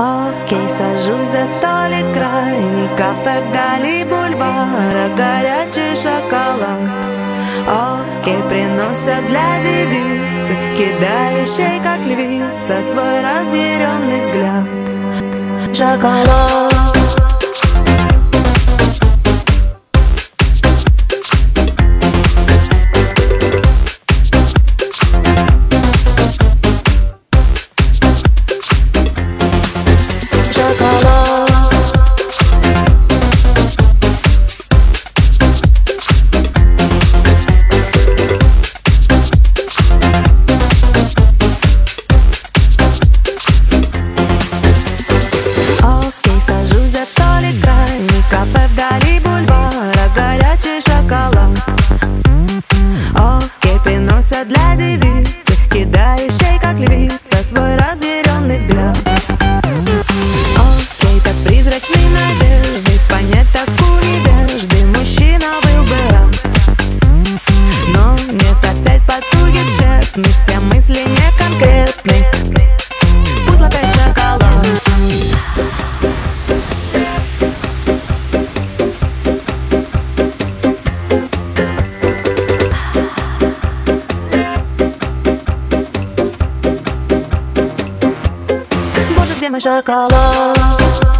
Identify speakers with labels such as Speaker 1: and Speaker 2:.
Speaker 1: Окей, сажусь за столик крайний Кафе вдали бульвара Горячий шоколад Окей, приносят для девицы Кидающей, как львица Свой разъяренный взгляд Шоколад şakalar